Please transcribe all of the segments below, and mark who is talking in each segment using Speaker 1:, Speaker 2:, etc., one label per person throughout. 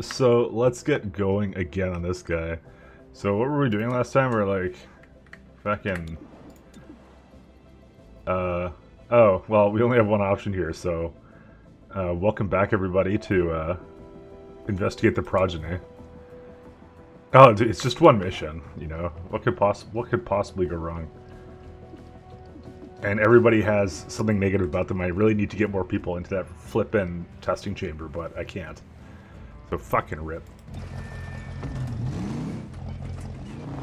Speaker 1: so let's get going again on this guy. So what were we doing last time? We're like, fucking, uh, oh, well, we only have one option here, so, uh, welcome back everybody to, uh, investigate the progeny. Oh, dude, it's just one mission, you know, what could poss what could possibly go wrong? And everybody has something negative about them. I really need to get more people into that flippin' testing chamber, but I can't. So fucking rip.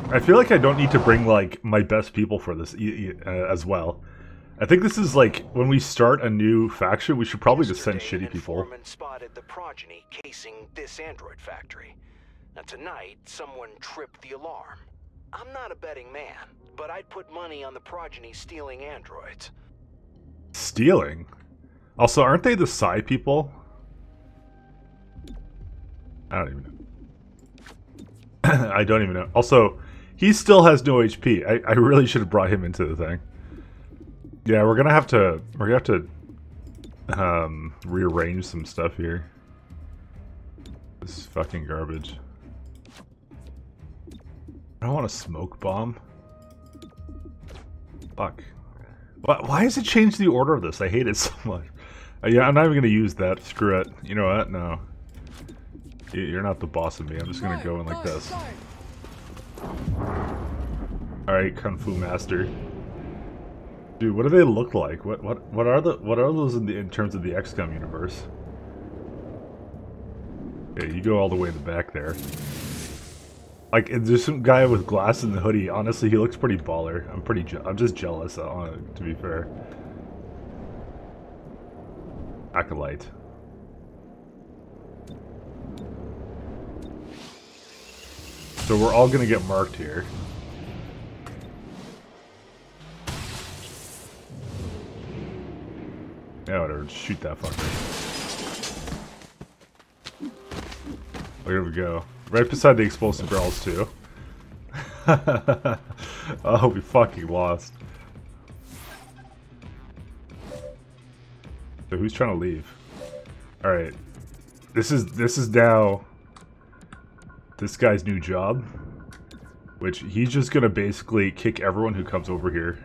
Speaker 1: I feel like I don't need to bring like my best people for this uh, as well. I think this is like when we start a new faction, we should probably just send shitty people.
Speaker 2: informant spotted the progeny casing this android factory. Now tonight, someone tripped the alarm. I'm not a betting man, but I'd put money on the progeny stealing androids.
Speaker 1: Stealing. Also, aren't they the Psy people? I don't even know. I don't even know. Also, he still has no HP. I, I really should have brought him into the thing. Yeah, we're gonna have to we're gonna have to um rearrange some stuff here. This is fucking garbage. I don't want a smoke bomb. Fuck. Why, why has it changed the order of this? I hate it so much. Uh, yeah, I'm not even gonna use that. Screw it. You know what? No. You- You're not the boss of me. I'm just gonna go in like this. Alright, Kung Fu Master. Dude, what do they look like? What what what are the what are those in the in terms of the XCOM universe? Okay, you go all the way in the back there. Like, there's some guy with glasses and the hoodie. Honestly, he looks pretty baller. I'm pretty. I'm just jealous. Uh, to be fair. Acolyte. So we're all gonna get marked here. Yeah, whatever. Shoot that fucker. Oh, here we go. Right beside the explosive barrels, too. oh, we fucking lost. So who's trying to leave? Alright. This is this is now this guy's new job. Which he's just gonna basically kick everyone who comes over here.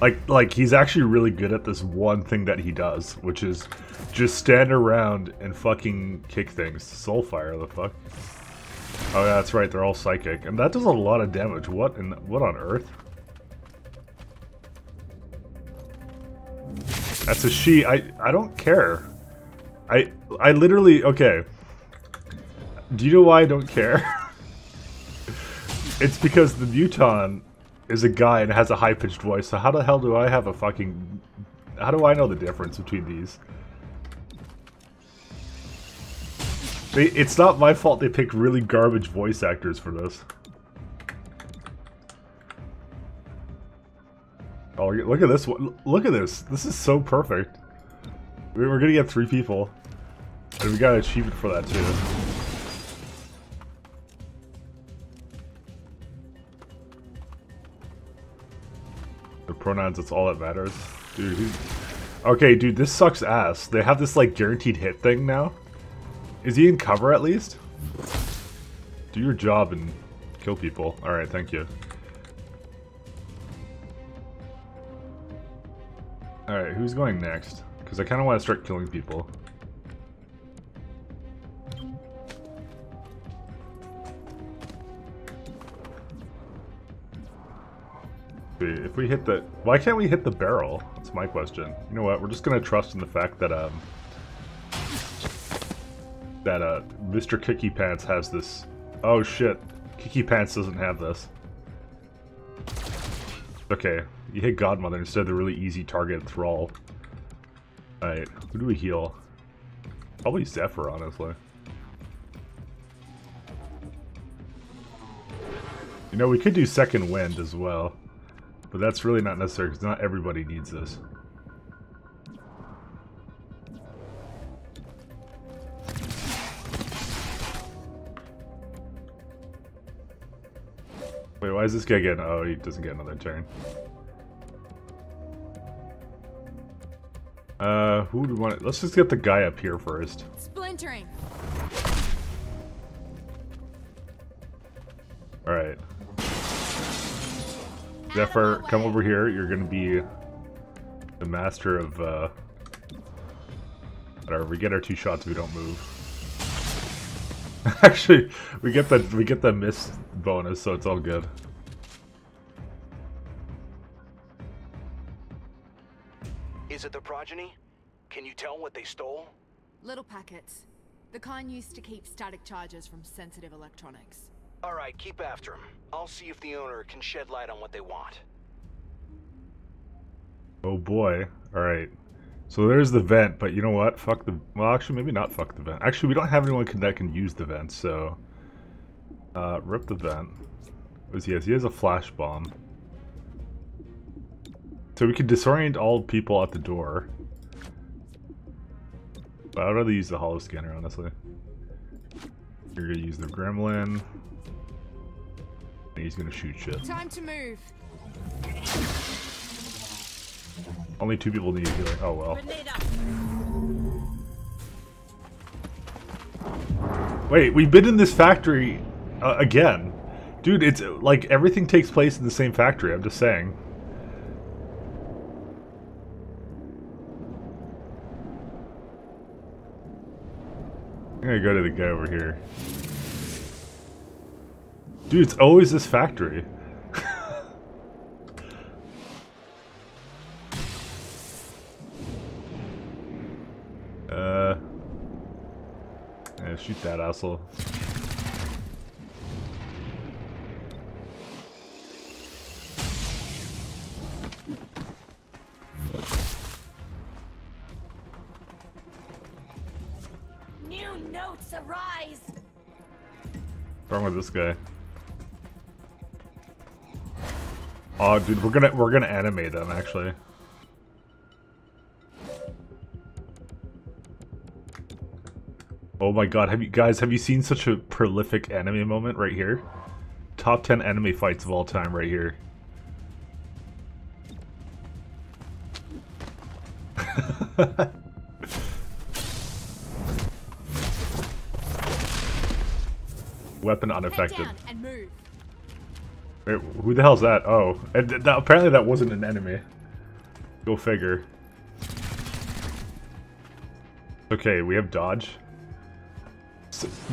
Speaker 1: Like, like he's actually really good at this one thing that he does, which is just stand around and fucking kick things. Soulfire, the fuck? Oh yeah, that's right. They're all psychic, and that does a lot of damage. What in what on earth? That's a she. I I don't care. I I literally okay. Do you know why I don't care? it's because the muton is a guy and has a high pitched voice. So how the hell do I have a fucking? How do I know the difference between these? They, it's not my fault they picked really garbage voice actors for this. Oh, look at this one. Look at this. This is so perfect. We- We're gonna get three people. And we got an achievement for that too. The pronouns, that's all that matters. Dude, Okay, dude, this sucks ass. They have this, like, guaranteed hit thing now. Is he in cover at least? Do your job and kill people. Alright, thank you. Alright, who's going next? Because I kind of want to start killing people. If we hit the... Why can't we hit the barrel? That's my question. You know what? We're just going to trust in the fact that, um... That, uh, Mr. Kicky Pants has this... Oh, shit. Kicky Pants doesn't have this. Okay, you hit Godmother instead of the really easy target Thrall. Alright, who do we heal? Probably Zephyr, honestly. You know, we could do Second Wind as well. But that's really not necessary, because not everybody needs this. Why is this guy getting... Oh, he doesn't get another turn. Uh, who do we want? Let's just get the guy up here first.
Speaker 3: Splintering.
Speaker 1: All right. Zephyr, come over here. You're gonna be the master of, uh... Whatever, we get our two shots we don't move. Actually, we get the we get the miss bonus, so it's all good.
Speaker 2: Is it the progeny? Can you tell what they stole?
Speaker 3: Little packets. The kind used to keep static charges from sensitive electronics.
Speaker 2: Alright, keep after them. I'll see if the owner can shed light on what they want.
Speaker 1: Oh boy. Alright. So there's the vent, but you know what? Fuck the... Well, actually, maybe not fuck the vent. Actually, we don't have anyone can, that can use the vent, so... Uh, rip the vent. What he has? He has a flash bomb. So we can disorient all people at the door. But I'd rather use the hollow scanner, honestly. You're gonna use the gremlin. And he's gonna shoot shit.
Speaker 3: Time to move.
Speaker 1: Only two people need healing. Oh well. Wait, we've been in this factory uh, again. Dude, it's like everything takes place in the same factory, I'm just saying. I'm gonna go to the guy over here. Dude, it's always this factory. uh... Yeah, shoot that asshole. With this guy? Oh, dude, we're gonna we're gonna animate them actually. Oh my god, have you guys have you seen such a prolific anime moment right here? Top 10 anime fights of all time right here. Weapon unaffected.
Speaker 3: down and move.
Speaker 1: Wait, who the hell's that? Oh, that, apparently that wasn't an enemy. Go figure. Okay, we have dodge.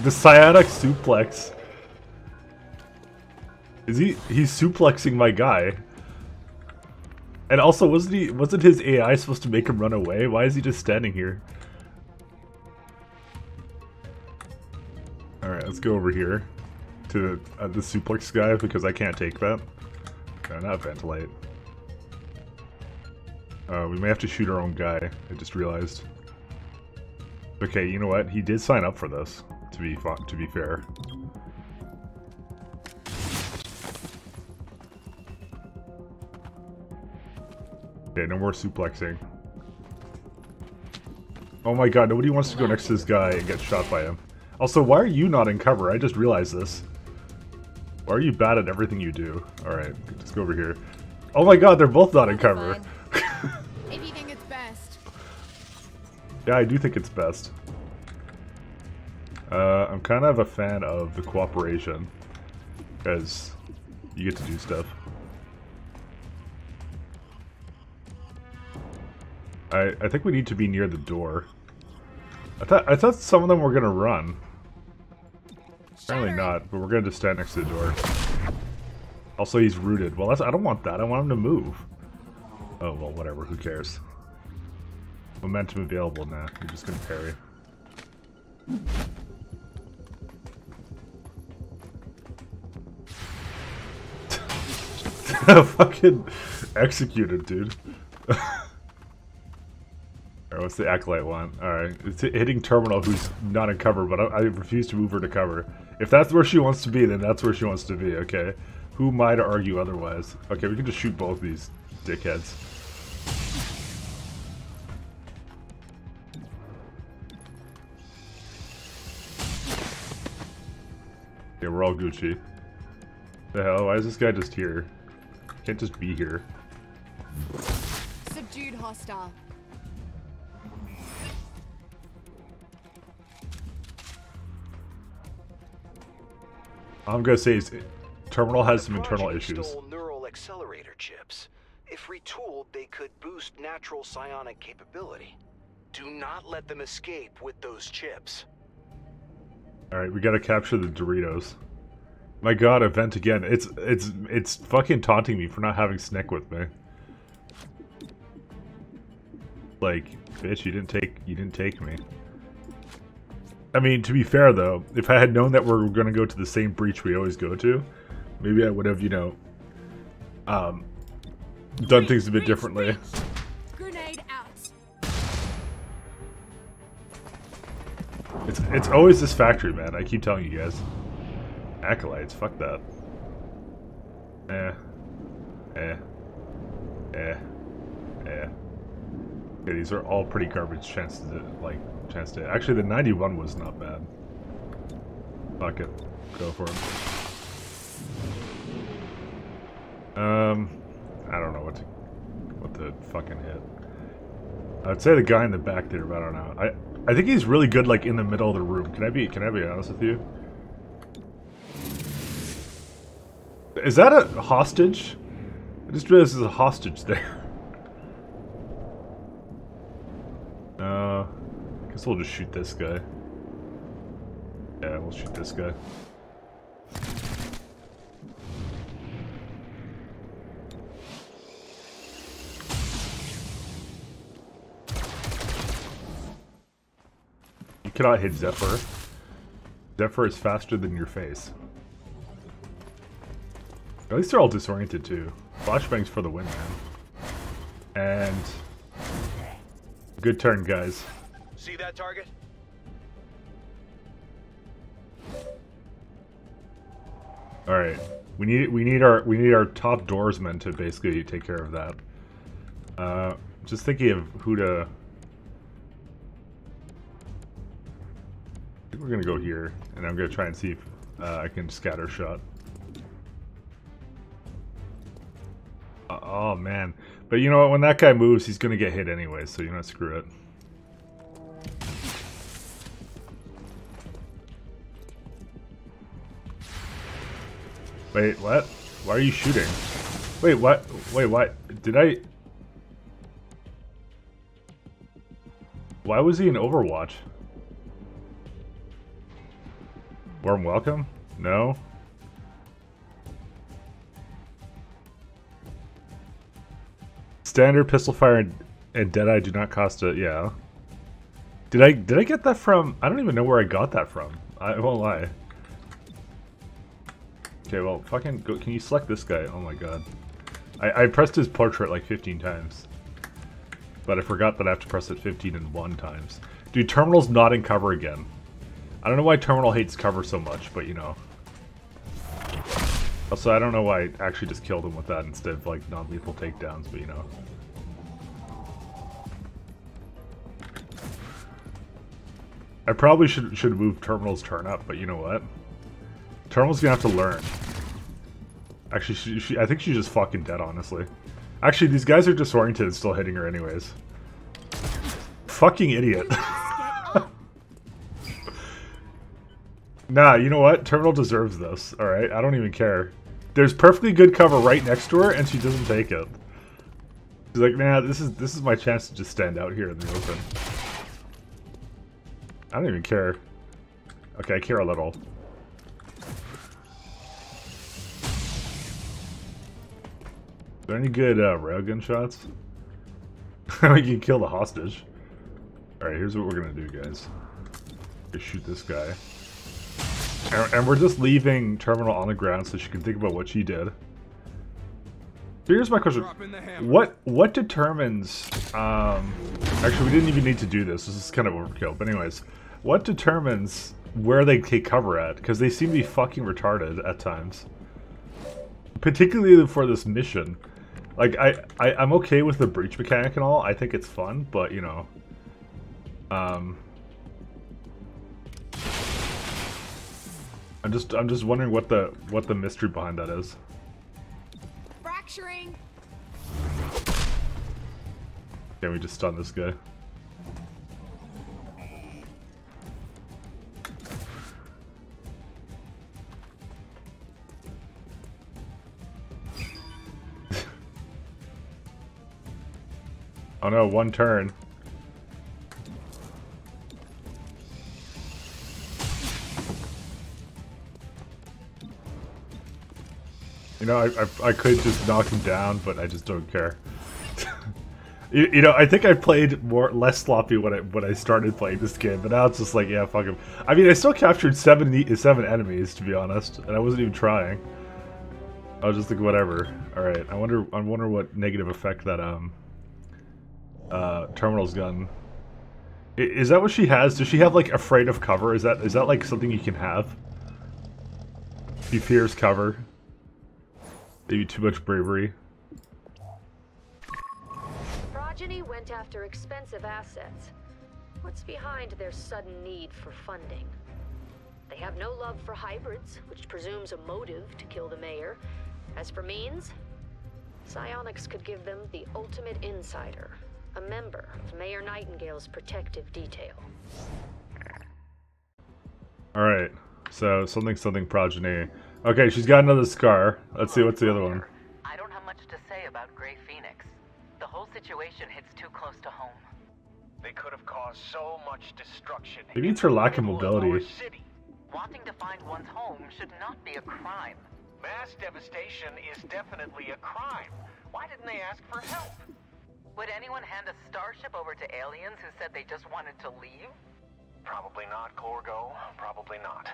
Speaker 1: The sciatic suplex. Is he? He's suplexing my guy. And also, wasn't he? Wasn't his AI supposed to make him run away? Why is he just standing here? Let's go over here to uh, the suplex guy because I can't take that. No, not ventilate. Uh, we may have to shoot our own guy. I just realized. Okay, you know what? He did sign up for this. To be to be fair. Okay, no more suplexing. Oh my god, nobody wants to go next to this guy and get shot by him. Also, why are you not in cover? I just realized this. Why are you bad at everything you do? Alright, just go over here. Oh my god, they're both not in cover.
Speaker 3: If you think it's best.
Speaker 1: yeah, I do think it's best. Uh, I'm kind of a fan of the cooperation. Because you get to do stuff. I, I think we need to be near the door. I thought I thought some of them were gonna run. Apparently not, but we're gonna just stand next to the door. Also, he's rooted. Well, I don't want that. I want him to move. Oh, well, whatever. Who cares? Momentum available now. You're just gonna parry. Fucking executed, dude. Alright, what's the Acolyte want? Alright, it's hitting Terminal who's not in cover, but I, I, refuse to move her to cover. If that's where she wants to be, then that's where she wants to be, okay? Who am I to argue otherwise? Okay, we can just shoot both these dickheads. Okay, we're all Gucci. The hell? Why is this guy just here? Can't just be here.
Speaker 3: Subdued hostile.
Speaker 1: I'm gonna say is Terminal has some internal issues.
Speaker 2: Neural accelerator chips. If retooled, they could boost natural psionic capability. Do not let them escape with those chips.
Speaker 1: Alright, we gotta capture the Doritos. My god, event again. It's it's it's fucking taunting me for not having Snick with me. Like, bitch, you didn't take you didn't take me. I mean, to be fair though, if I had known that we're gonna go to the same breach we always go to, maybe I would have, you know, um, done things a bit
Speaker 3: Breach,
Speaker 1: differently.
Speaker 3: breach. Grenade out.
Speaker 1: It's it's always this factory, man. I keep telling you guys. Acolytes, fuck that. Eh. Eh. Eh. Eh. Okay, these are all pretty garbage chances to like chance to actually the 91 was not bad. Fuck it. Go for it. Um I don't know what to what to fucking hit. I'd say the guy in the back there, but I don't know. I I think he's really good like in the middle of the room. Can I be can I be honest with you? Is that a hostage? I just realized there's a hostage there. Uh, guess we'll just shoot this guy. Yeah, we'll shoot this guy. You cannot hit Zephyr. Zephyr is faster than your face. At least they're all disoriented too. Flashbangs for the win, man. And good turn, guys.
Speaker 2: See that target?
Speaker 1: All right, we need we need our we need our top doorsman to basically take care of that. Uh, just thinking of who to. We're gonna go here, and I'm gonna try and see if uh, I can scatter shot. Uh, oh man, but you know what? When that guy moves, he's gonna get hit anyway. So you know, screw it. Wait, what? Why are you shooting? Wait, what? Wait, what? Did I... Why was he in Overwatch? Warm welcome? No? Standard pistol fire and, and Deadeye do not cost a... yeah. Did I did I get that from... I don't even know where I got that from. I won't lie. Okay, well, fucking go. Can you select this guy? Oh my god. I, I pressed his portrait like 15 times. But I forgot that I have to press it 15 and 1 times. Dude, Terminal's not in cover again. I don't know why Terminal hates cover so much, but you know. Also, I don't know why I actually just killed him with that instead of like non-lethal takedowns, but you know. I probably should should move Terminal's turn up, but you know what? Terminal's gonna have to learn. Actually, she, she, I think she's just fucking dead, honestly. Actually, these guys are disoriented and still hitting her anyways. Fucking idiot. nah, you know what? Terminal deserves this, alright? I don't even care. There's perfectly good cover right next to her, and she doesn't take it. She's like, nah, this is this is my chance to just stand out here in the open. I don't even care. Okay, I care a little. There any good uh, railgun shots? we can kill the hostage. Alright, here's what we're gonna do, guys. Just shoot this guy. And, and we're just leaving Terminal on the ground so she can think about what she did. Here's my question. What what determines um actually we didn't even need to do this. This is kind of overkill. But anyways, what determines where they take cover at? Because they seem to be fucking retarded at times. Particularly for this mission. Like I, I I'm okay with the breach mechanic and all. I think it's fun, but you know, um, I'm just I'm just wondering what the what the mystery behind that is.
Speaker 3: Fracturing.
Speaker 1: Can we just stun this guy? Oh no, one turn. You know, I, I, I could just knock him down, but I just don't care. you, you know, I think I played more less sloppy when I when I started playing this game, but now it's just like, yeah, fuck him. I mean, I still captured seven seven enemies to be honest, and I wasn't even trying. I was just like, whatever. All right, I wonder I wonder what negative effect that um uh terminal's gun. Is that what she has? Does she have like afraid of cover? Is that is that like something you can have? She fears cover. Maybe too much bravery.
Speaker 4: Progeny went after expensive assets. What's behind their sudden need for funding? They have no love for hybrids, which presumes a motive to kill the mayor. As for means, psionics could give them the ultimate insider, a member of Mayor Nightingale's protective detail.
Speaker 1: Alright, so something something progeny. Okay, she's got another scar. Let's see what's the other one.
Speaker 5: I don't have much to say about Grey Phoenix. The whole situation hits too close to home.
Speaker 2: They could have caused so much destruction.
Speaker 1: Maybe it's her lack of
Speaker 2: in the middle our
Speaker 1: mobility.
Speaker 2: city.
Speaker 5: Wanting to find one's home should not be a crime.
Speaker 2: Mass devastation is definitely a crime. Why didn't they ask for help?
Speaker 5: Would anyone hand a starship over to aliens who said they just wanted to leave?
Speaker 2: Probably not, Corgo. Probably not.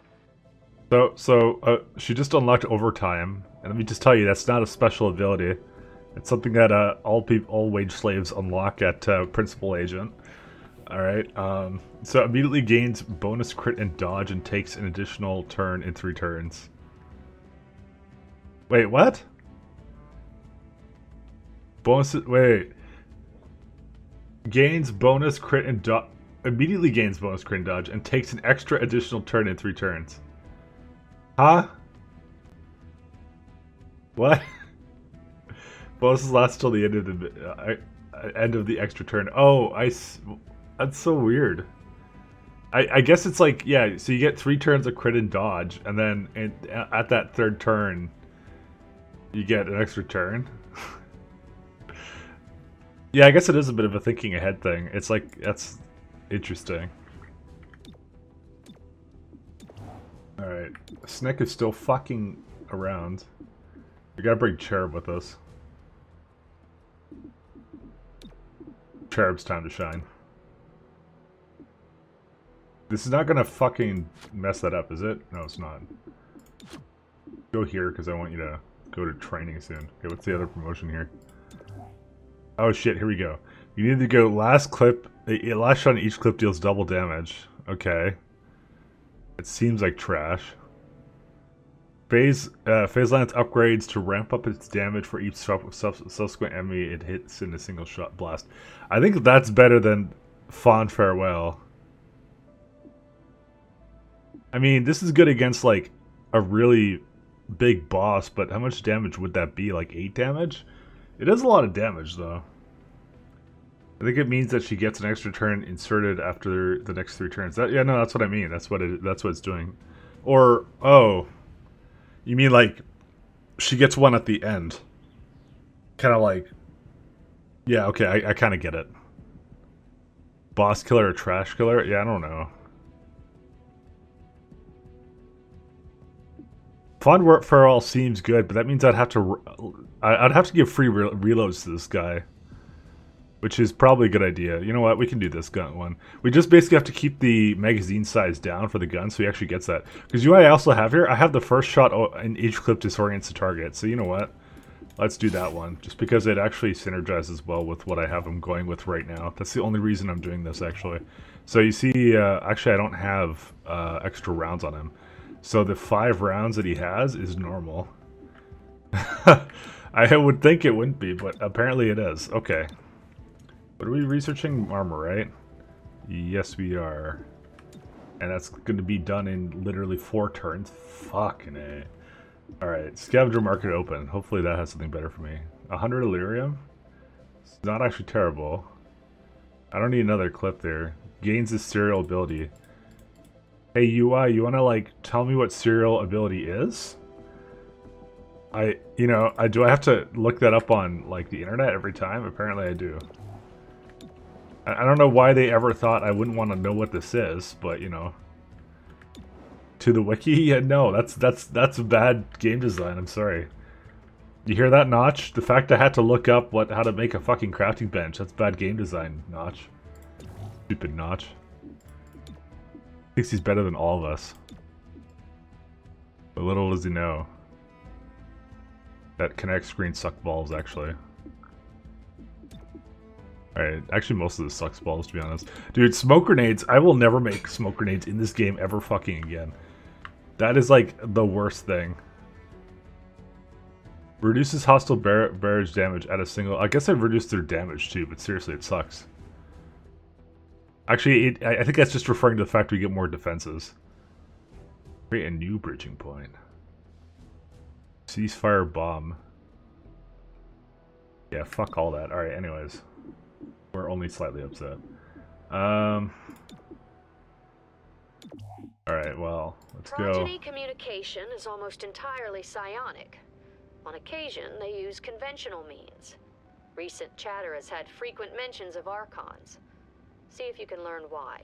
Speaker 1: So, so uh, she just unlocked overtime, and let me just tell you, that's not a special ability. It's something that uh, all people, all wage slaves unlock at uh, Principal Agent. All right. Um, so immediately gains bonus crit and dodge, and takes an additional turn in three turns. Wait, what? Bonus. Wait. Gains bonus crit and dodge. Immediately gains bonus crit and dodge, and takes an extra additional turn in three turns. Huh? What? Bonuses last till the end of the uh, uh, end of the extra turn. Oh, I. That's so weird. I, I guess it's like yeah. So you get three turns of crit and dodge, and then in, at that third turn, you get an extra turn. Yeah, I guess it is a bit of a thinking ahead thing. It's like that's interesting. Alright. Snick is still fucking around. We gotta bring Cherub with us. Cherub's time to shine. This is not gonna fucking mess that up, is it? No, it's not. Go here, because I want you to go to training soon. Okay, what's the other promotion here? Oh shit, here we go. You need to go last clip, last shot on each clip deals double damage. Okay. It seems like trash. Phase uh, Phase Lance upgrades to ramp up its damage for each sub- sub- subsequent enemy it hits in a single shot blast. I think that's better than Fond Farewell. I mean, this is good against like a really big boss, but how much damage would that be? Like 8 damage? It does a lot of damage though. I think it means that she gets an extra turn inserted after the next three turns. That, yeah, no, that's what I mean. That's what it. That's what it's doing. Or oh, you mean like she gets one at the end? Kind of like. Yeah, okay, I, I kind of get it. Boss killer or trash killer? Yeah, I don't know. For all seems good, but that means I'd have to. I- I'd have to give free re- reloads to this guy. Which is probably a good idea. You know what? We can do this gun one. We just basically have to keep the magazine size down for the gun so he actually gets that. Because you know I also have here? I have the first shot in each clip disorients the target. So you know what? Let's do that one. Just because it actually synergizes well with what I have him going with right now. That's the only reason I'm doing this actually. So you see, uh, actually I don't have uh, extra rounds on him. So the five rounds that he has is normal. I would think it wouldn't be, but apparently it is. Okay. But are we researching armor, right? Yes, we are. And that's going to be done in literally four turns. Fucking A. Alright, scavenger market open. Hopefully that has something better for me. 100 Elerium? It's not actually terrible. I don't need another clip there. Gains the serial ability. Hey UI, you want to like tell me what serial ability is? I, you know, I do I have to look that up on like the internet every time? Apparently I do. I I don't know why they ever thought I wouldn't want to know what this is, but you know. To the wiki, yeah, no, that's that's that's bad game design. I'm sorry. You hear that, Notch? The fact I had to look up what how to make a fucking crafting bench. That's bad game design, Notch. Stupid Notch. Thinks he's better than all of us. But little does he know. That Connect screen suck balls, actually. Alright, actually most of this sucks balls, to be honest. Dude, smoke grenades, I will never make smoke grenades in this game ever fucking again. That is, like, the worst thing. Reduces hostile bar barrage damage at a single... I guess I've reduced their damage, too, but seriously, it sucks. Actually, it, I I think that's just referring to the fact we get more defenses. Create a new bridging point. Ceasefire bomb. Yeah, fuck all that. Alright, anyways. We're only slightly upset. Um... Alright, well, let's go.
Speaker 4: Progeny communication is almost entirely psionic. On occasion, they use conventional means. Recent chatter has had frequent mentions of Archons. See if you can learn why.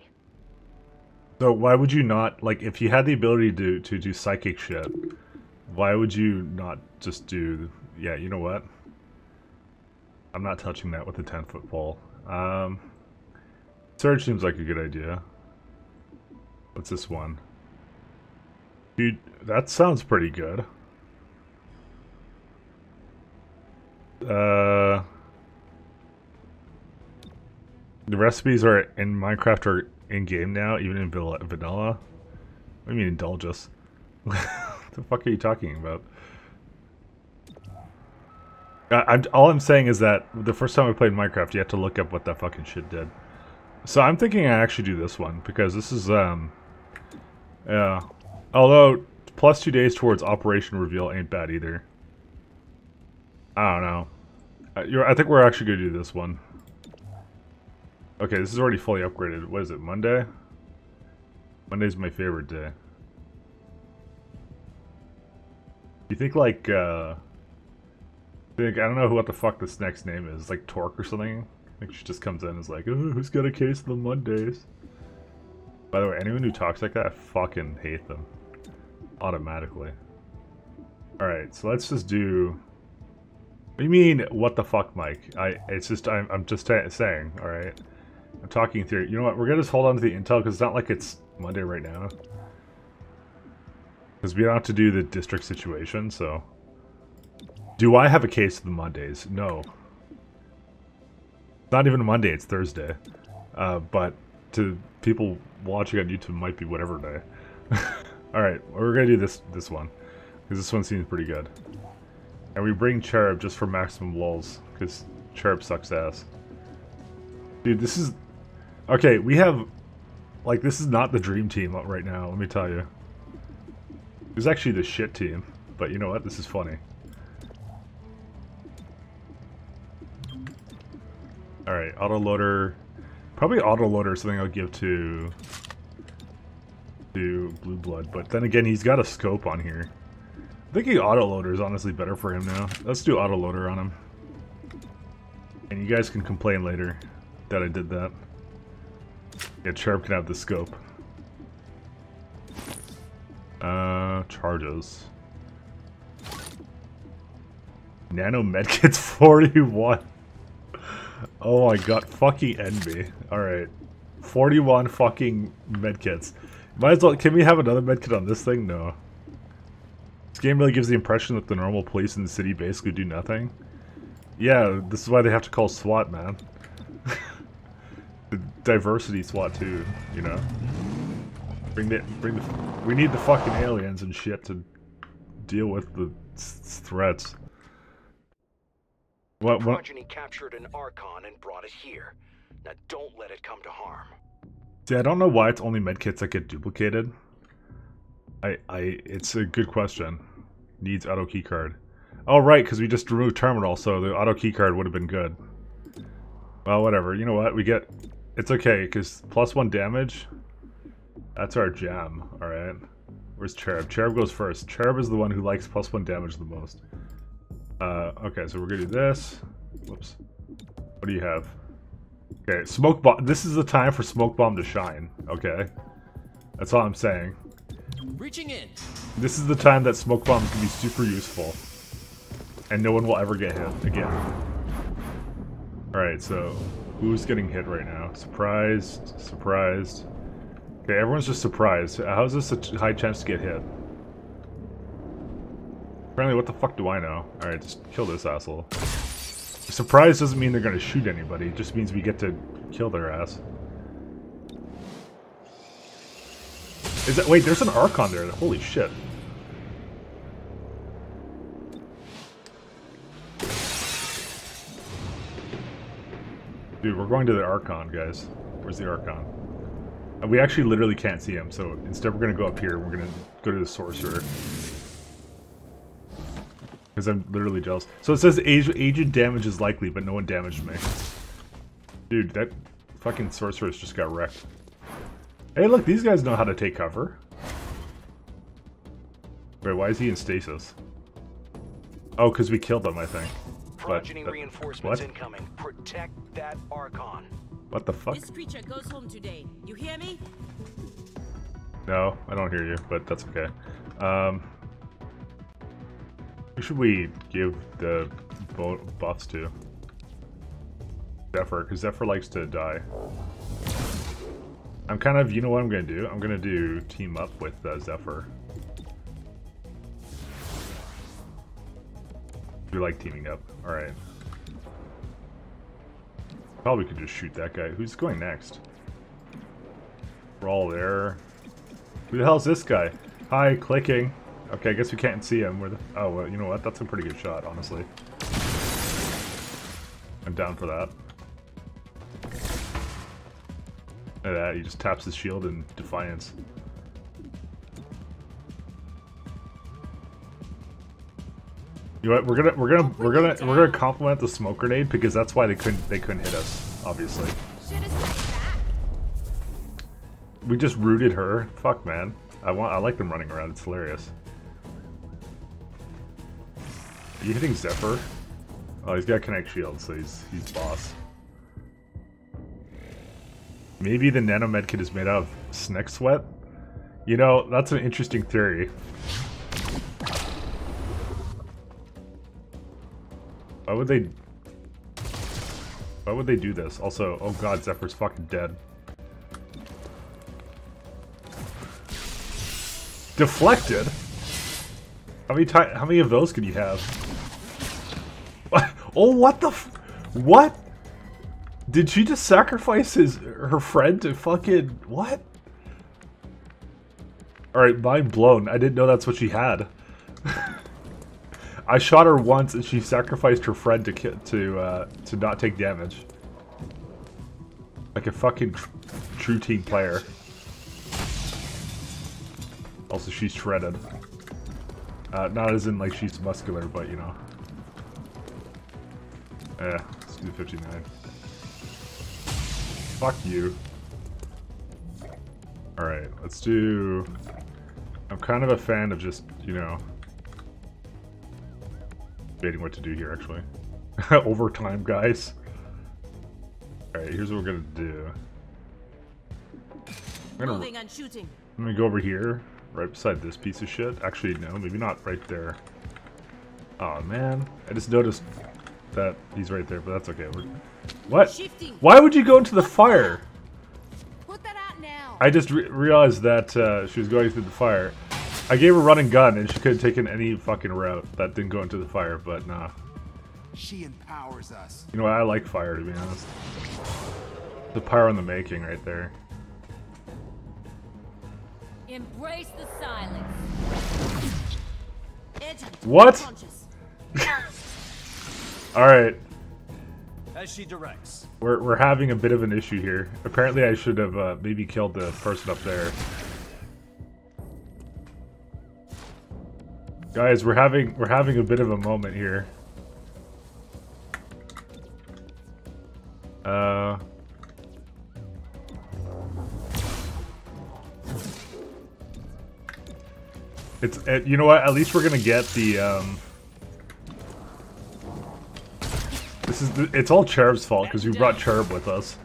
Speaker 1: So why would you not, like, if you had the ability to, to do psychic shit, why would you not just do, yeah, you know what? I'm not touching that with a 10 foot pole. Um, Surge seems like a good idea. What's this one? Dude, that sounds pretty good. Uh, the recipes are in Minecraft are in game now, even in vanilla. you mean indulge us? the fuck are you talking about? I, I'm, all I'm saying is that the first time I played Minecraft, you had to look up what that fucking shit did. So I'm thinking I actually do this one because this is um, yeah. Although plus two days towards Operation Reveal ain't bad either. I don't know. I, you're, I think we're actually gonna do this one. Okay, this is already fully upgraded. What is it, Monday? Monday's my favorite day. You think like, uh... Think, I don't know who what the fuck this next name is, like Torque or something? I think she just comes in and is like, oh, who's got a case of the Mondays? By the way, anyone who talks like that, I fucking hate them. Automatically. Alright, so let's just do... What you mean, what the fuck, Mike? I, it's just, I'm, I'm just saying, alright? I'm talking theory. You know what? We're gonna just hold on to the intel because it's not like it's Monday right now. Because we don't have to do the district situation, so. Do I have a case of the Mondays? No. Not even Monday, it's Thursday. Uh, but to people watching on YouTube, might be whatever day. Alright, we're gonna do this this one. Because this one seems pretty good. And we bring Cherub just for maximum lulls, because Cherub sucks ass. Dude, this is... Okay, we have... Like, this is not the dream team right now, let me tell you. This is actually the shit team. But you know what? This is funny. Alright, autoloader... Probably autoloader is something I'll give to... To Blueblood. But then again, he's got a scope on here. I think he autoloader is honestly better for him now. Let's do autoloader on him. And you guys can complain later that I did that. Yeah, Cherub can have the scope. Uh, charges. Nano medkits 41. Oh my god, fucking envy. Alright. 41 fucking medkits. Might as well, can we have another medkit on this thing? No. This game really gives the impression that the normal police in the city basically do nothing. Yeah, this is why they have to call SWAT, man. diversity SWAT too, you know. Bring the, bring the, we need the fucking aliens and shit to deal with the threats. What, what?
Speaker 2: Progeny captured an Archon and brought it here. Now don't let it come to harm.
Speaker 1: See, I don't know why it's only medkits that get duplicated. I, I, it's a good question. Needs auto keycard. Oh, right, because we just removed terminal, so the auto keycard would have been good. Well, whatever. You know what? We get... It's okay, because plus one damage, that's our jam, alright? Where's Cherub? Cherub goes first. Cherub is the one who likes plus one damage the most. Uh, okay, so we're gonna do this. Whoops. What do you have? Okay, smoke bomb. This is the time for smoke bomb to shine. Okay, that's all I'm saying.
Speaker 6: Reaching in.
Speaker 1: This is the time that smoke bomb can be super useful, and no one will ever get hit again. All right, so who's getting hit right now? Surprised, surprised. Okay, everyone's just surprised. How is this a high chance to get hit? Apparently, what the fuck do I know? All right, just kill this asshole. Surprise doesn't mean they're gonna shoot anybody. It just means we get to kill their ass. Is that wait? There's an Archon there. Holy shit! Dude, we're going to the Archon, guys. Where's the Archon? We actually literally can't see him, so instead we're gonna go up here. and We're gonna go to the Sorcerer. Because I'm literally jealous. So it says age, agent damage is likely, but no one damaged me. Dude, that fucking Sorceress just got wrecked. Hey, look, these guys know how to take cover. Wait, why is he in stasis? Oh, because we killed him, I think. But,
Speaker 2: Progeny
Speaker 1: uh,
Speaker 2: reinforcements
Speaker 1: what?
Speaker 2: incoming. Protect that Archon.
Speaker 1: What the fuck?
Speaker 7: This creature goes home today. You hear me?
Speaker 1: No, I don't hear you, but that's okay. Um, who should we give the buffs to? Zephyr, because Zephyr likes to die. I'm kind of, you know what I'm going to do? I'm going to do team up with uh, Zephyr. We like teaming up. Alright. Probably could just shoot that guy. Who's going next? We're all there. Who the hell's this guy? Hi, clicking. Okay, I guess we can't see him. Where the oh, well, you know what? That's a pretty good shot, honestly. I'm down for that. Look at that, he just taps his shield in defiance. You know what? We're gonna we're gonna we're gonna we're gonna compliment the smoke grenade because that's why they couldn't they couldn't hit us. Obviously,
Speaker 3: Should've stayed back.
Speaker 1: we just rooted her. Fuck, man. I want I like them running around. It's hilarious. Are you hitting Zephyr? Oh, he's got connect shield, so he's he's boss. Maybe the nanomed kit is made out of snake sweat. You know, that's an interesting theory. Why would they... Why would they do this? Also, oh god, Zephyr's fucking dead. Deflected? How many How many of those could you have? Oh, what the What? Did she just sacrifice his her friend to fucking what? All right, mind blown. I didn't know that's what she had. I shot her once, and she sacrificed her friend to to uh, to not take damage. Like a fucking tr- true team player. Also, she's shredded. Uh, not as in like she's muscular, but you know. Eh, let's do 59. Fuck you. Alright, let's do... I'm kind of a fan of just, you know... Debating what to do here, actually. Overtime, guys. Alright, here's what we're gonna do. I'm gonna,
Speaker 7: Moving and shooting.
Speaker 1: I'm gonna go over here, right beside this piece of shit. Actually, no, maybe not right there. Oh man, I just noticed that he's right there, but that's okay. We're... What?
Speaker 7: Shifting.
Speaker 1: Why would you go into the fire?
Speaker 3: Put that out now.
Speaker 1: I just re realized that uh, she was going through the fire. I gave her running gun, and she could have taken any fucking route that didn't go into the fire, but nah.
Speaker 8: She empowers us.
Speaker 1: You know what? I like fire, to be honest. The power in the making right there.
Speaker 7: Embrace the silence.
Speaker 1: What? Alright,
Speaker 6: As she directs.
Speaker 1: we're, we're having a bit of an issue here. Apparently I should have uh, maybe killed the person up there. Guys, we're having we're having a bit of a moment here. Uh It's uh, you know what? At least we're gonna get the um. This is the, it's all Cherub's fault because we brought Cherub with us.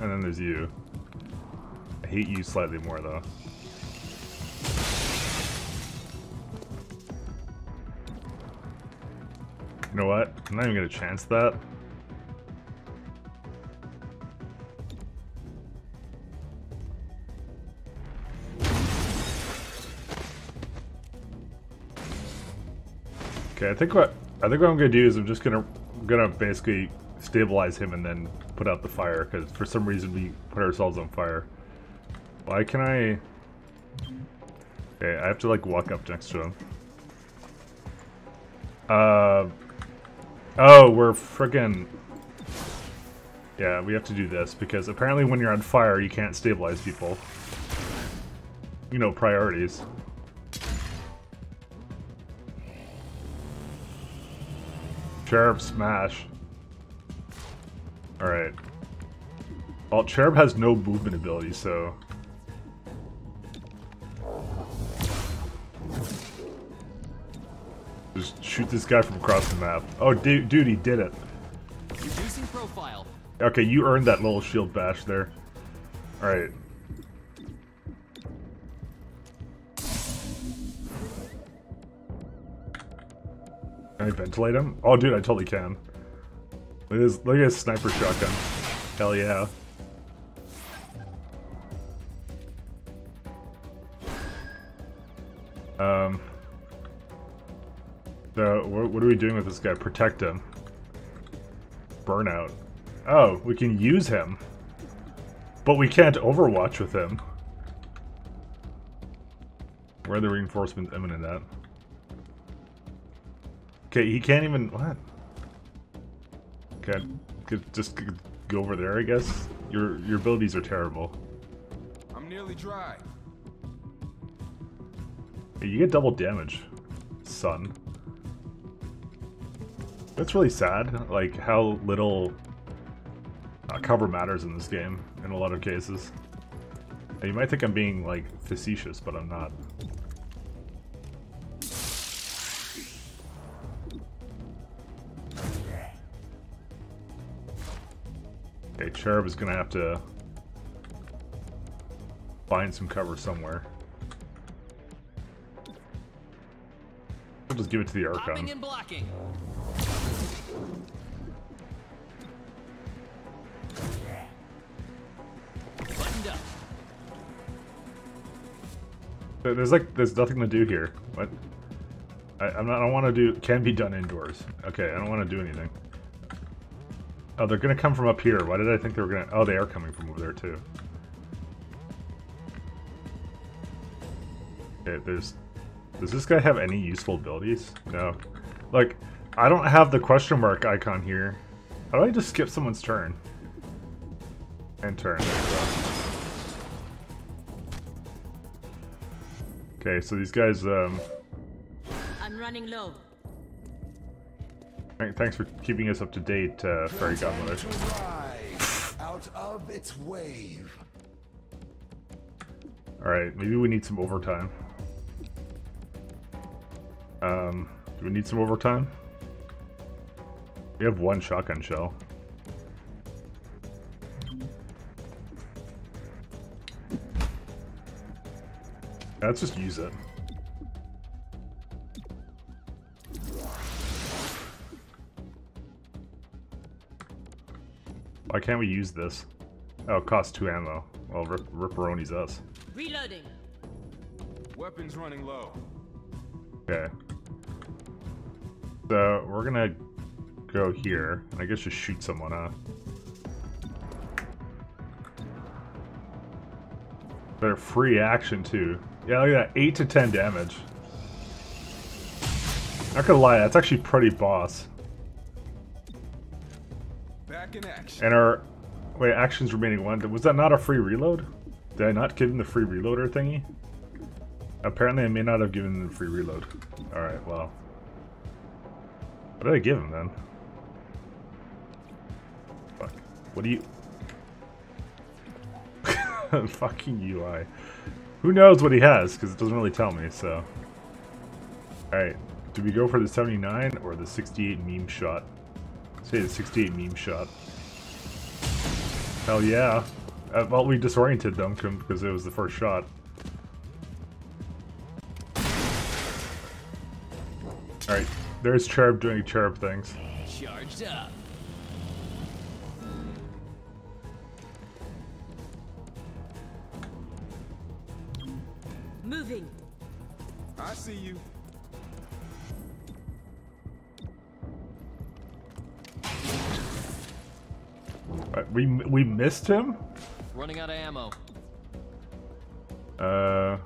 Speaker 1: And then there's you. I hate you slightly more, though. You know what? I'm not even gonna chance that. Okay, I think what I think what I'm gonna do is I'm just gonna gonna basically stabilize him and then put out the fire because for some reason we put ourselves on fire. Why can I? Okay, I have to like walk up next to him. Uh. Oh, we're friggin'. Yeah, we have to do this because apparently when you're on fire, you can't stabilize people. You know, priorities. Sheriff smash. Alright. Well, Cherub has no movement ability, so... Just shoot this guy from across the map. Oh, dude, dude he did it.
Speaker 6: Reducing profile.
Speaker 1: Okay, you earned that little shield bash there. Alright. Can I ventilate him? Oh, dude, I totally can. Look at this, look at his sniper shotgun. Hell yeah. Um. So, what, what are we doing with this guy? Protect him. Burnout. Oh, we can use him. But we can't overwatch with him. Where are the reinforcements imminent at? Okay, he can't even... What? Could just go over there, I guess? Your your abilities are terrible.
Speaker 8: I'm nearly dry.
Speaker 1: Hey, you get double damage, son. That's really sad, like how little uh, cover matters in this game, in a lot of cases. You might think I'm being, like, facetious, but I'm not. Okay, Cherub is gonna have to find some cover somewhere. We'll just give it to the Archon.
Speaker 6: and blocking. Buttoned up.
Speaker 1: There- There's like, there's nothing to do here. What? I, I'm not, I don't want to do, can be done indoors. Okay, I don't want to do anything. Oh, they're gonna come from up here. Why did I think they were gonna, oh, they are coming from over there too. Okay, there's, does this guy have any useful abilities? No. Like, I don't have the question mark icon here. How do I just skip someone's turn? And turn. Okay, so these guys, um,
Speaker 7: I'm running low.
Speaker 1: Th- thanks for keeping us up to date, uh, Fairy Godmother.
Speaker 8: Out of its wave.
Speaker 1: Alright, maybe we need some overtime. Um, do we need some overtime? We have one shotgun shell. Yeah, let's just use it. Why can't we use this? Oh, it costs two ammo. Well, Rip Ripperoni's us.
Speaker 7: Reloading.
Speaker 8: Weapons running low.
Speaker 1: Okay. So, we're gonna go here. And I guess just shoot someone, huh? They're free action, too. Yeah, look at that. 8 to 10 damage. Not gonna lie, that's actually pretty boss.
Speaker 8: Back in action.
Speaker 1: And our... Wait, actions remaining one. Was that not a free reload? Did I not give him the free reloader thingy? Apparently I may not have given him the free reload. Alright, well. What did I give him then? Fuck. What do you... Fucking UI. Who knows what he has, because it doesn't really tell me, so... Alright, do we go for the 79 or the 68 meme shot? Say the 68 meme shot. Hell yeah. Uh, well, we disoriented them because it was the first shot. Alright, there's Cherub doing Cherub things.
Speaker 6: Charged up.
Speaker 7: Moving.
Speaker 8: I see you.
Speaker 1: We we missed him?
Speaker 6: Running out of ammo.
Speaker 1: Uh...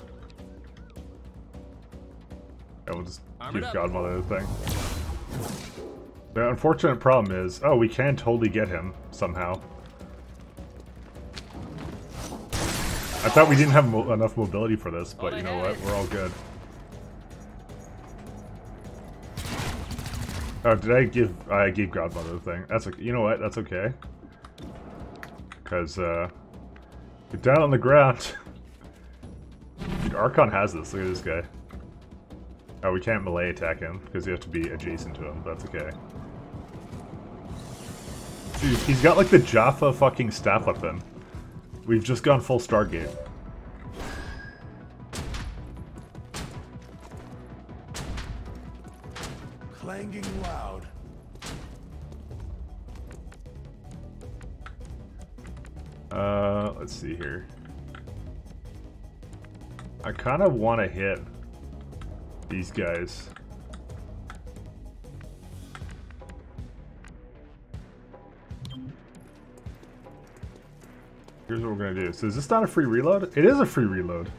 Speaker 1: Yeah, we'll just give. Godmother the thing. The unfortunate problem is, oh, we can totally get him, somehow. I thought we didn't have mo enough mobility for this, but you know what,
Speaker 6: it.
Speaker 1: we're all good. Oh, did I give, I gave Godmother the thing. That's okay, you know what, that's okay. Because, uh, get down on the ground. Dude, Archon has this, look at this guy. Oh, we can't melee attack him, because you have to be adjacent to him, but that's okay. Dude, he's got like the Jaffa fucking staff weapon. We've just gone full Stargate.
Speaker 8: Clanging loud.
Speaker 1: Uh, let's see here. I kind of want to hit these guys. Here's what we're gonna do. So is this not a free reload? It is a free reload.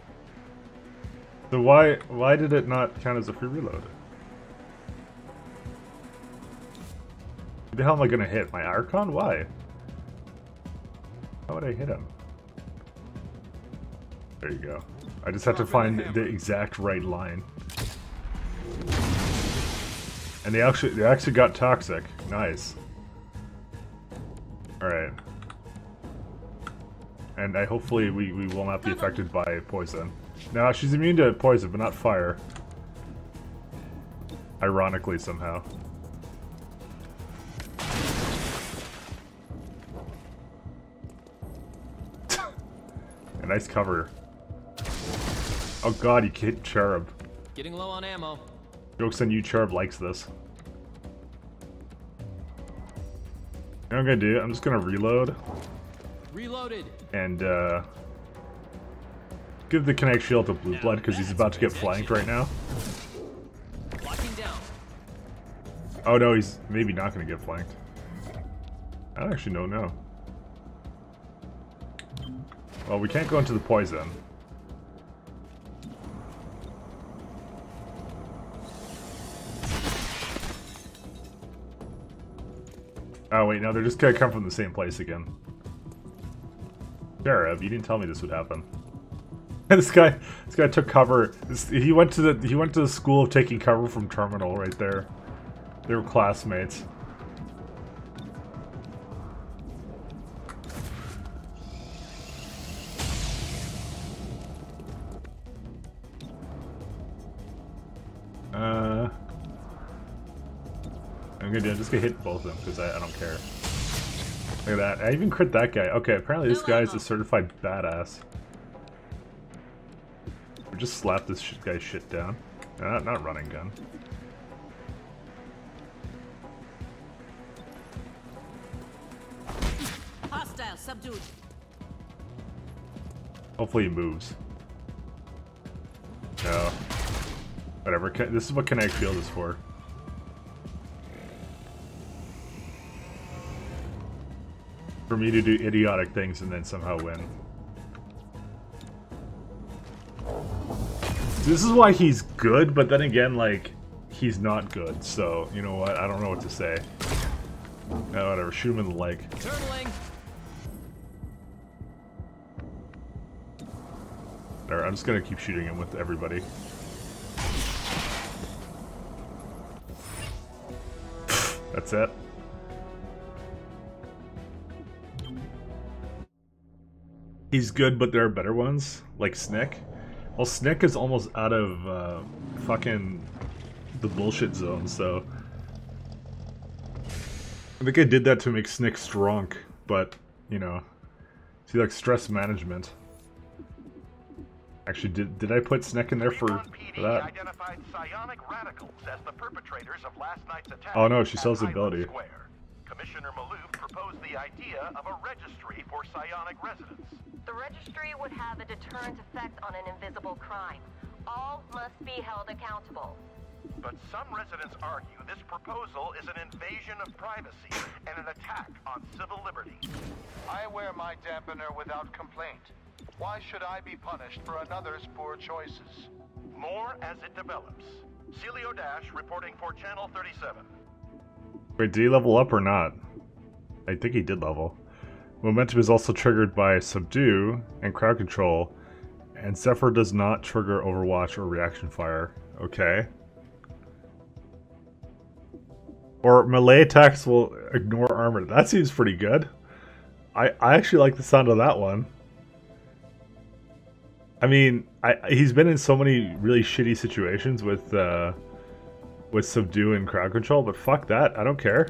Speaker 1: So why why did it not count as a free reload? The hell am I gonna hit? My Archon? Why? How would I hit him? There you go. I just have to find the exact right line. And they actually they actually got toxic. Nice. Alright. And I hopefully we, we will not be affected by poison. Now she's immune to poison, but not fire. Ironically somehow. Nice cover. Oh god, you kid Cherub.
Speaker 6: Getting low on ammo.
Speaker 1: Joke's on you, Cherub likes this. You know what I'm gonna do? I'm just gonna reload
Speaker 6: Reloaded.
Speaker 1: and uh, give the Connect Shield to Blueblood because he's about to get flanked right now. Oh no, he's maybe not gonna get flanked. I actually don't know. Well, we can't go into the poison. Oh wait, no, they're just gonna come from the same place again. Cherub, you didn't tell me this would happen. this guy, this guy took cover. This, he went to the he went to the school of taking cover from Terminal right there. They were classmates. Gonna do. I'm just gonna hit both of them because I, I don't care. Look at that. I even crit that guy. Okay, apparently this guy's
Speaker 7: ammo.
Speaker 1: a certified badass. We just slap this sh guy's shit down. No, not, not running gun.
Speaker 7: Hostile subdued.
Speaker 1: Hopefully he moves. No. Whatever. This is what Connect Shield is for. For me to do idiotic things and then somehow win. This is why he's good, but then again, like, he's not good. So, you know what? I don't know what to say. No, whatever. Shoot him in the leg.
Speaker 6: Turtling.
Speaker 1: There, I'm just gonna keep shooting him with everybody. That's it. He's good, but there are better ones, like Snick. Well, Snick is almost out of uh, fucking the bullshit zone, so... I think I did that to make Snick strong, but, you know, See, like stress management. Actually, did did I put Snick in there for, for that?
Speaker 9: identified psionic radicals as the perpetrators of last night's attack.
Speaker 1: Oh no, she sells the ability.
Speaker 9: Square. Commissioner Maloof proposed the idea of a registry for psionic residents.
Speaker 10: The registry would have a deterrent effect on an invisible crime. All must be held accountable.
Speaker 9: But some residents argue this proposal is an invasion of privacy and an attack on civil liberty.
Speaker 11: I wear my dampener without complaint. Why should I be punished for another's poor choices?
Speaker 9: More as it develops. Celio Dash reporting for Channel 37.
Speaker 1: Wait, did he level up or not? I think he did level. Momentum is also triggered by Subdue and Crowd Control, and Zephyr does not trigger Overwatch or Reaction Fire. Okay. Or melee attacks will ignore armor. That seems pretty good. I, I actually like the sound of that one. I mean, I, he's been in so many really shitty situations with uh, with subdue and crowd control, but fuck that, I don't care.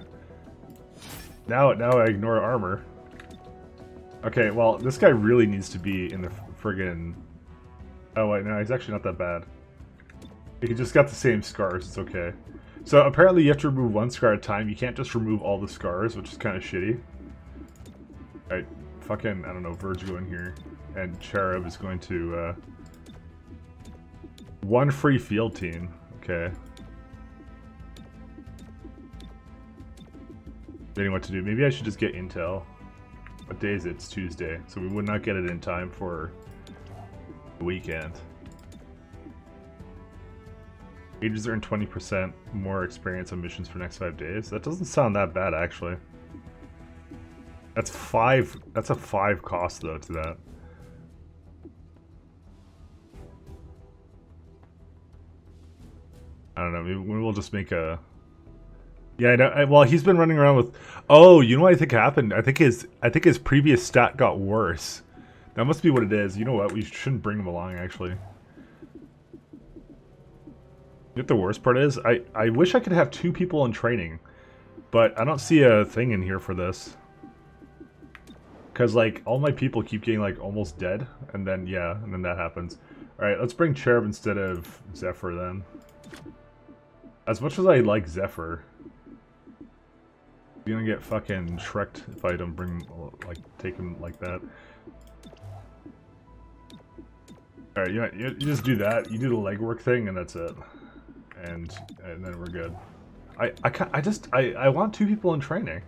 Speaker 1: Now, now I ignore armor. Okay, well, this guy really needs to be in the friggin'... Oh wait, no, he's actually not that bad. He just got the same scars, it's okay. So apparently you have to remove one scar at a time, you can't just remove all the scars, which is kind of shitty. Alright, fucking, I don't know, go in here, and Cherub is going to, uh... One free field team, okay. Debating what to do. Maybe I should just get intel. What day is it? It's Tuesday, so we would not get it in time for the weekend. Ages earn 20% more experience on missions for next five days. That doesn't sound that bad, actually. That's five. That's a five cost though to that. I don't know. Maybe we'll just make a. Yeah, I know. Well, he's been running around with. Oh, you know what I think happened? I think his. I think his previous stat got worse. That must be what it is. You know what? We shouldn't bring him along. Actually. You know what the worst part is? I I wish I could have two people in training, but I don't see a thing in here for this. Cause like all my people keep getting like almost dead, and then yeah, and then that happens. All right, let's bring Cherub instead of Zephyr then. As much as I like Zephyr, you're gonna get fucking shreked if I don't bring like take him like that. All right, you, you just do that. You do the legwork thing, and that's it. And and then we're good. I I ca- I just I I want two people in training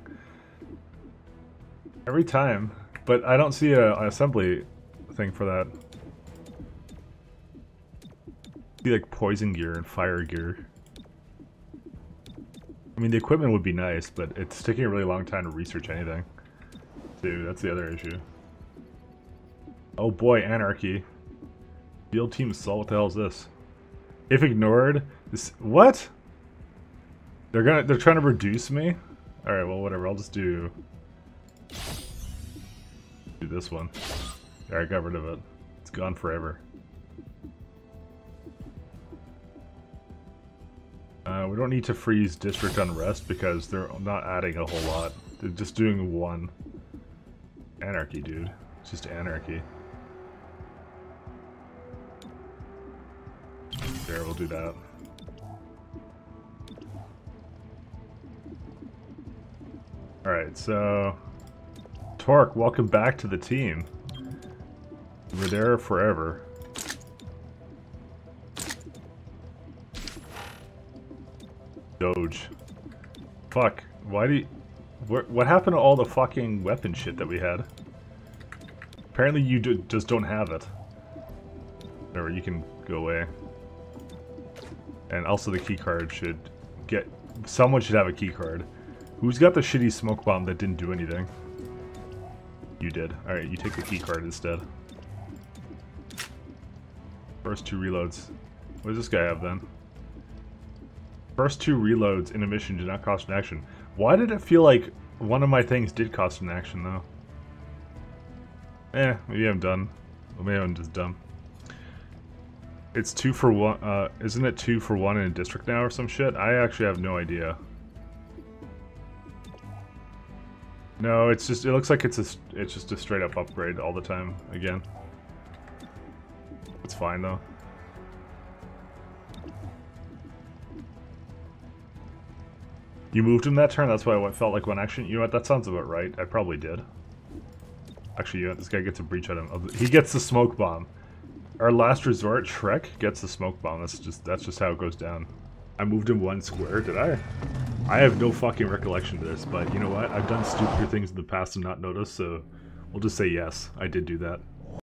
Speaker 1: every time, but I don't see a, assembly thing for that. See like poison gear and fire gear. I mean, the equipment would be nice, but it's taking a really long time to research anything. Dude, that's the other issue. Oh boy, anarchy. Field team assault, what the hell is this? If ignored, this what? They're gonna they're trying to reduce me? Alright, well whatever, I'll just do do this one. I got rid of it. It's gone forever. Uh, we don't need to freeze District Unrest because they're not adding a whole lot. They're just doing one. Anarchy, dude. It's just anarchy. There, we'll do that. Alright, so... Torque, welcome back to the team. Were there forever. Doge. Fuck. Why do you... What, what happened to all the fucking weapon shit that we had? Apparently you do, just don't have it. Whatever, you can go away. And also the key card should get... Someone should have a key card. Who's got the shitty smoke bomb that didn't do anything? You did. Alright, you take the key card instead. First two reloads. What does this guy have then? First two reloads in a mission did not cost an action. Why did it feel like one of my things did cost an action though? Eh, maybe I'm done. Maybe I'm just dumb. It's two for one, uh, isn't it two for one in a district now or some shit? I actually have no idea. No, it's just it looks like it's a it's just a straight up upgrade all the time again. It's fine though. You moved him that turn. That's why I felt like one action. You know what? That sounds about right. I probably did. Actually, you know? This guy gets a breach at him. He gets the smoke bomb. Our last resort, Shrek, gets the smoke bomb. That's just that's just how it goes down. I moved him one square. Did I? I have no fucking recollection of this, but you know what? I've done stupider things in the past and not noticed, so we'll just say yes. I did do that.